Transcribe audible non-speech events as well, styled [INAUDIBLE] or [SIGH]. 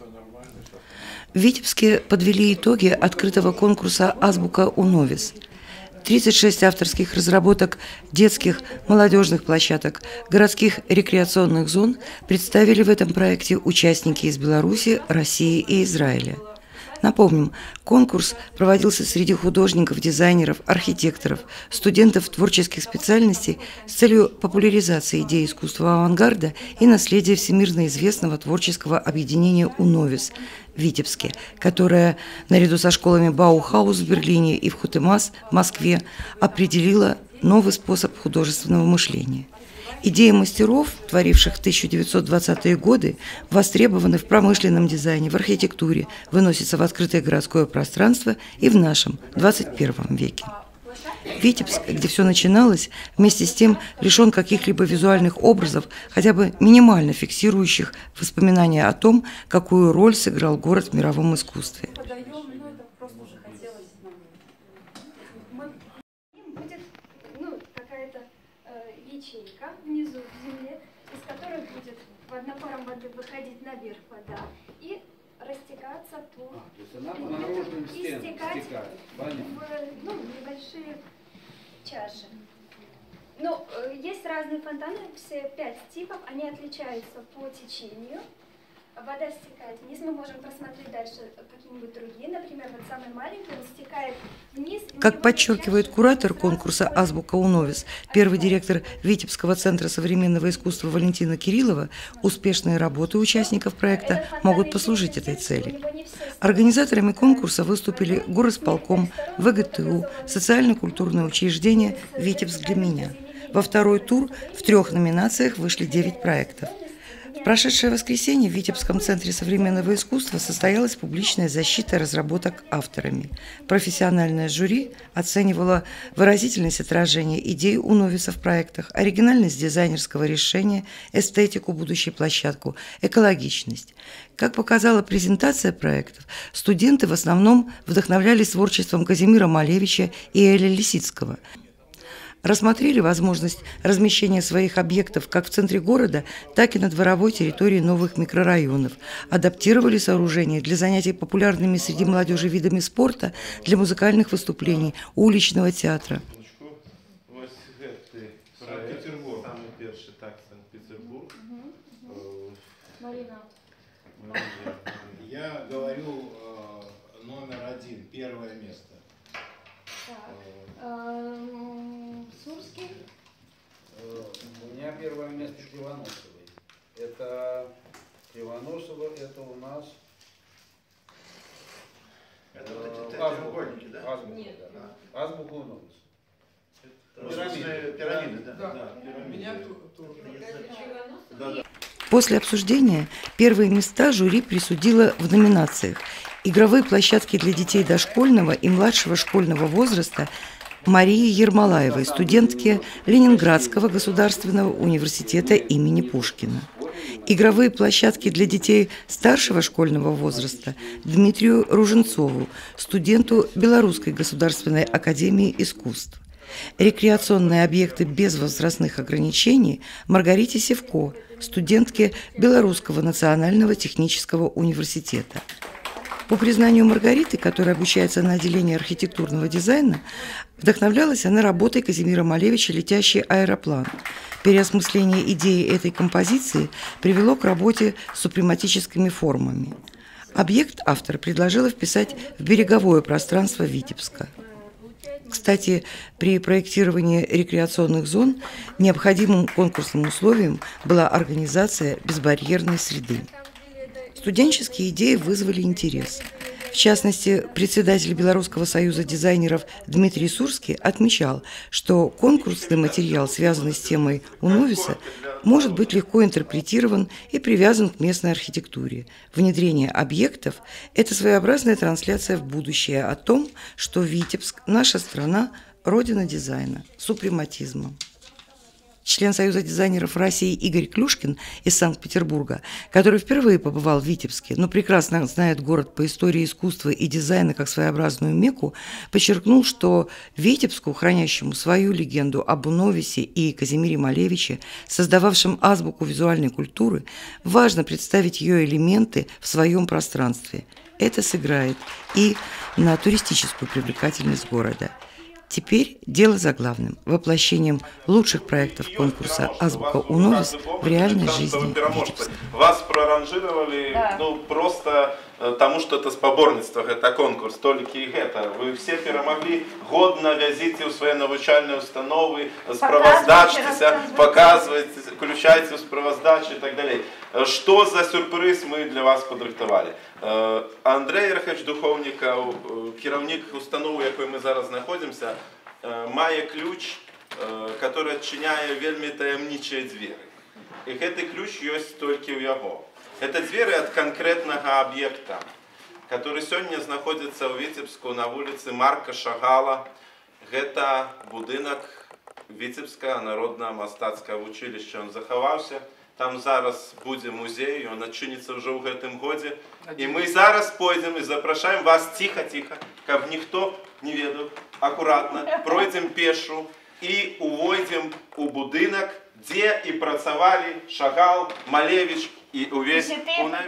нормально. Сейчас. В Витебске подвели итоги открытого конкурса «Азбука Уновис». 36 авторских разработок детских, молодежных площадок, городских рекреационных зон представили в этом проекте участники из Беларуси, России и Израиля. Напомним, конкурс проводился среди художников, дизайнеров, архитекторов, студентов творческих специальностей с целью популяризации идей искусства авангарда и наследия всемирно известного творческого объединения «Уновис» в Витебске, которое, наряду со школами Баухаус в Берлине и в Хутемас в Москве, определило новый способ художественного мышления – Идеи мастеров, творивших в 1920-е годы, востребованы в промышленном дизайне, в архитектуре, выносятся в открытое городское пространство и в нашем 21 веке. Витебск, где все начиналось, вместе с тем лишен каких-либо визуальных образов, хотя бы минимально фиксирующих воспоминания о том, какую роль сыграл город в мировом искусстве. подаем, ну это просто уже хотелось нам. Мы им будет ну, какая-то э, ячейка внизу в земле, из которой будет в воды выходить наверх вода и растекаться по А, то есть она по наружным стенам стекать стекает. В ну, небольшие чаши. Ну, э, есть разные фонтаны, все пять типов, они отличаются по течению. Вода стекает вниз, мы можем просмотреть дальше какие-нибудь другие, например, вот самый маленький, он стекает вниз. Как подчеркивает куратор конкурса. «Азбука Уновис», первый директор Витебского центра современного искусства Валентина Кириллова, успешные работы участников проекта могут послужить этой цели. Организаторами конкурса выступили горосполком, ВГТУ, социально-культурное учреждение «Витебск для меня». Во второй тур в трех номинациях вышли девять проектов. Прошедшее воскресенье в Витебском центре современного искусства состоялась публичная защита разработок авторами. Профессиональное жюри оценивало выразительность отражения идей у новица в проектах, оригинальность дизайнерского решения, эстетику будущей площадку, экологичность. Как показала презентация проектов, студенты в основном вдохновлялись творчеством Казимира Малевича и Эля Лисицкого – рассмотрели возможность размещения своих объектов как в центре города, так и на дворовой территории новых микрорайонов, адаптировали сооружения для занятий популярными среди молодежи видами спорта, для музыкальных выступлений, уличного театра. Э. Я говорю э, номер один, первое место. так. Сурский, Э, У меня первое место Кривоносовой. Это Кривоносова, это у нас Это вот эти э, азбука. треугольники, да? Азбука, да. Азбука у нас. Пирамиды. Пирамиды, да. Да, пирамиды. Да, да. После обсуждения первые места жюри присудило в номинациях «Игровые площадки для детей дошкольного и младшего школьного возраста» Марии Ермолаевой, студентке Ленинградского государственного университета имени Пушкина. Игровые площадки для детей старшего школьного возраста Дмитрию Руженцову, студенту Белорусской государственной академии искусств. Рекреационные объекты без возрастных ограничений Маргарите Севко, студентке Белорусского национального технического университета. По признанию Маргариты, которая обучается на отделении архитектурного дизайна, вдохновлялась она работой Казимира Малевича «Летящий аэроплан». Переосмысление идеи этой композиции привело к работе с супрематическими формами. Объект автор предложила вписать в береговое пространство Витебска. Кстати, при проектировании рекреационных зон необходимым конкурсным условием была организация безбарьерной среды. Студенческие идеи вызвали интерес. В частности, председатель Белорусского союза дизайнеров Дмитрий Сурский отмечал, что конкурсный материал, связанный с темой Уновиса, может быть легко интерпретирован и привязан к местной архитектуре. Внедрение объектов – это своеобразная трансляция в будущее о том, что Витебск – наша страна, родина дизайна, супрематизма. Член Союза дизайнеров России Игорь Клюшкин из Санкт-Петербурга, который впервые побывал в Витебске, но прекрасно знает город по истории искусства и дизайна как своеобразную мекку, подчеркнул, что Витебску, хранящему свою легенду об Уновисе и Казимире Малевиче, создававшем азбуку визуальной культуры, важно представить ее элементы в своем пространстве. Это сыграет и на туристическую привлекательность города. Теперь дело за главным – воплощением лучших проектов конкурса «Азбука Уновис» в реальной жизни Витебска. Вас проранжировали, Да. ну, просто э, тому, что это спаборництва, это конкурс, толькі і гэта. Ви все перемогли, годно вязите у свои навчальные установы, справоздачтеся, рассказывайте. показывайте, включайте в справоздачи и так далее. Э, Что за сюрприз мы для вас подрыхтовали? Э, Андрей Рахович Духовников, э, керівник установи, якої ми зараз знаходимося, е, має ключ, е, який відчиняє вельми таємничі двері. І цей ключ є тільки у його. Це двері від конкретного об'єкта, який сьогодні знаходиться у Вітебську на вулиці Марка Шагала. Це будинок Вітебського народного мастацького училища. Він заховався. Там зараз буде музей, він відчиниться вже у гэтым годі. І ми зараз пойдемо і запрошуємо вас тихо-тихо, каб ніхто не ведав, акуратно, [LAUGHS] пройдемо пешу і увойдемо у будинок, де і працювали Шагал, Малевич і увесь І ти- Унавіс.